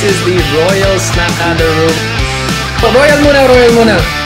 This is the Royal Snack Adder Room. Oh, Royal muna, Royal muna.